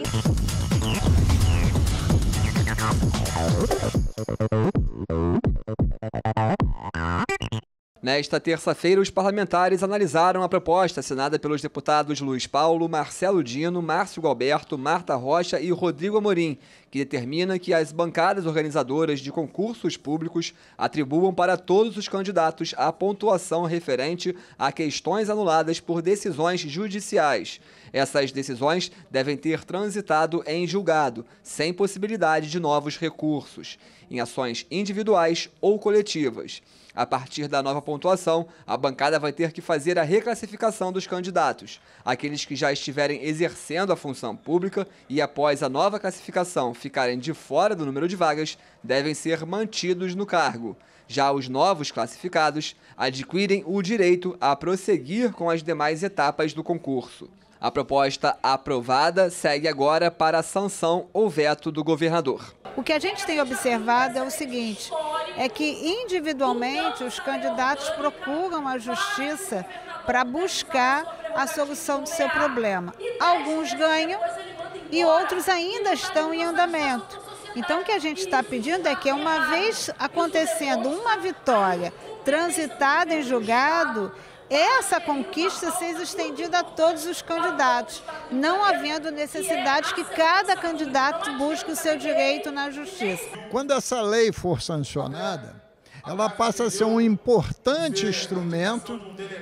Thank you. Nesta terça-feira, os parlamentares analisaram a proposta assinada pelos deputados Luiz Paulo, Marcelo Dino, Márcio Galberto, Marta Rocha e Rodrigo Amorim, que determina que as bancadas organizadoras de concursos públicos atribuam para todos os candidatos a pontuação referente a questões anuladas por decisões judiciais. Essas decisões devem ter transitado em julgado, sem possibilidade de novos recursos, em ações individuais ou coletivas. A partir da nova pontuação, a bancada vai ter que fazer a reclassificação dos candidatos. Aqueles que já estiverem exercendo a função pública e após a nova classificação ficarem de fora do número de vagas, devem ser mantidos no cargo. Já os novos classificados adquirem o direito a prosseguir com as demais etapas do concurso. A proposta aprovada segue agora para a sanção ou veto do governador. O que a gente tem observado é o seguinte: é que individualmente os candidatos procuram a justiça para buscar a solução do seu problema. Alguns ganham e outros ainda estão em andamento. Então, o que a gente está pedindo é que, uma vez acontecendo uma vitória transitada em julgado, essa conquista seja estendida a todos os candidatos, não havendo necessidade que cada candidato busque o seu direito na justiça. Quando essa lei for sancionada, ela passa a ser um importante instrumento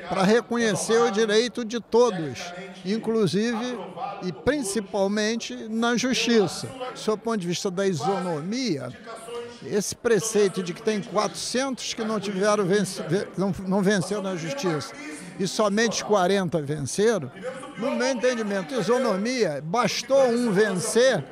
para reconhecer o direito de todos, inclusive e principalmente na justiça. Do ponto de vista da isonomia, esse preceito de que tem 400 que não tiveram não, não venceram na justiça e somente 40 venceram, no meu entendimento, isonomia, bastou um vencer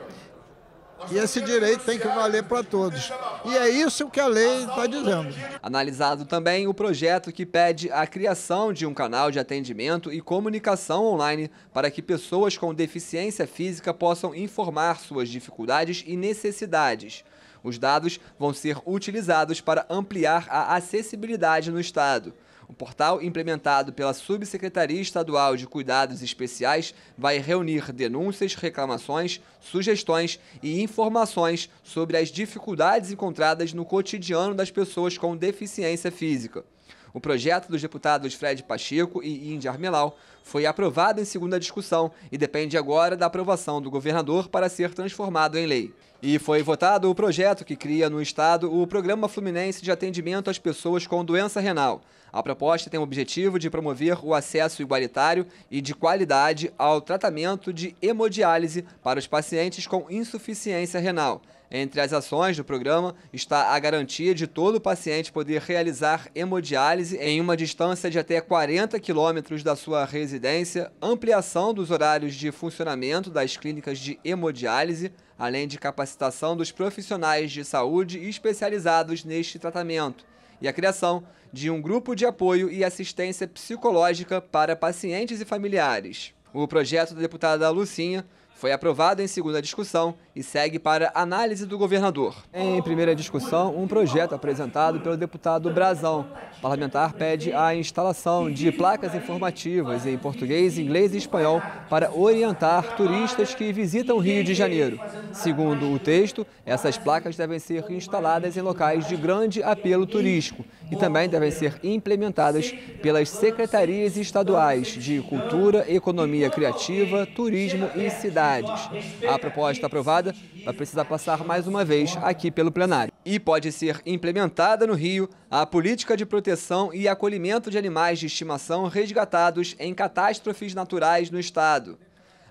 e esse direito tem que valer para todos. E é isso que a lei está dizendo. Analisado também o projeto que pede a criação de um canal de atendimento e comunicação online para que pessoas com deficiência física possam informar suas dificuldades e necessidades. Os dados vão ser utilizados para ampliar a acessibilidade no Estado. O portal, implementado pela Subsecretaria Estadual de Cuidados Especiais, vai reunir denúncias, reclamações, sugestões e informações sobre as dificuldades encontradas no cotidiano das pessoas com deficiência física. O projeto dos deputados Fred Pacheco e Índia Armelau foi aprovado em segunda discussão e depende agora da aprovação do governador para ser transformado em lei. E foi votado o projeto que cria no Estado o Programa Fluminense de Atendimento às Pessoas com Doença Renal. A proposta tem o objetivo de promover o acesso igualitário e de qualidade ao tratamento de hemodiálise para os pacientes com insuficiência renal. Entre as ações do programa está a garantia de todo paciente poder realizar hemodiálise em uma distância de até 40 quilômetros da sua residência, ampliação dos horários de funcionamento das clínicas de hemodiálise, além de capacitação dos profissionais de saúde especializados neste tratamento, e a criação de um grupo de apoio e assistência psicológica para pacientes e familiares. O projeto da deputada Lucinha foi aprovado em segunda discussão e segue para análise do governador. Em primeira discussão, um projeto apresentado pelo deputado Brazão. O parlamentar pede a instalação de placas informativas em português, inglês e espanhol para orientar turistas que visitam o Rio de Janeiro. Segundo o texto, essas placas devem ser instaladas em locais de grande apelo turístico e também devem ser implementadas pelas secretarias estaduais de Cultura, Economia Criativa, Turismo e Cidades. A proposta aprovada vai precisar passar mais uma vez aqui pelo plenário. E pode ser implementada no Rio a política de proteção e acolhimento de animais de estimação resgatados em catástrofes naturais no estado.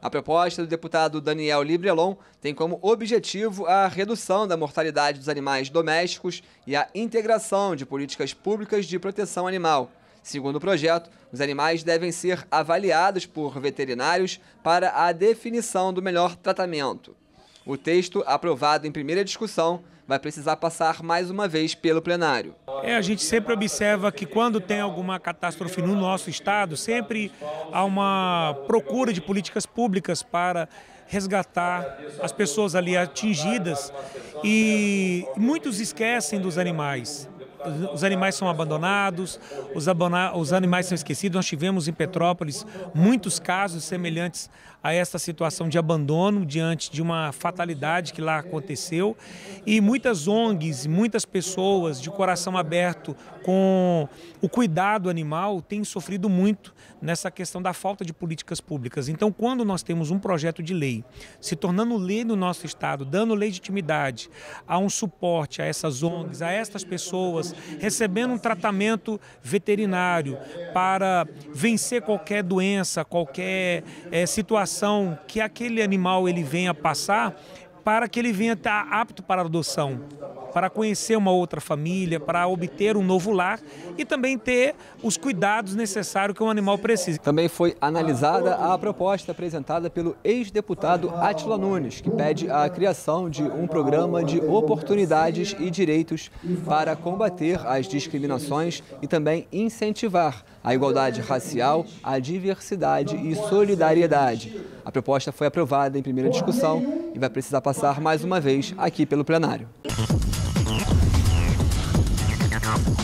A proposta do deputado Daniel Librelon tem como objetivo a redução da mortalidade dos animais domésticos e a integração de políticas públicas de proteção animal. Segundo o projeto, os animais devem ser avaliados por veterinários para a definição do melhor tratamento. O texto, aprovado em primeira discussão, vai precisar passar mais uma vez pelo plenário. É, a gente sempre observa que quando tem alguma catástrofe no nosso estado, sempre há uma procura de políticas públicas para resgatar as pessoas ali atingidas e muitos esquecem dos animais. Os animais são abandonados, os, abona os animais são esquecidos. Nós tivemos em Petrópolis muitos casos semelhantes a essa situação de abandono diante de uma fatalidade que lá aconteceu. E muitas ONGs, muitas pessoas de coração aberto com o cuidado animal têm sofrido muito nessa questão da falta de políticas públicas. Então, quando nós temos um projeto de lei se tornando lei no nosso Estado, dando legitimidade a um suporte a essas ONGs, a estas pessoas, recebendo um tratamento veterinário para vencer qualquer doença, qualquer é, situação que aquele animal ele venha passar, para que ele venha estar apto para adoção para conhecer uma outra família, para obter um novo lar e também ter os cuidados necessários que um animal precisa. Também foi analisada a proposta apresentada pelo ex-deputado Atila Nunes, que pede a criação de um programa de oportunidades e direitos para combater as discriminações e também incentivar a igualdade racial, a diversidade e solidariedade. A proposta foi aprovada em primeira discussão e vai precisar passar mais uma vez aqui pelo plenário. Oh.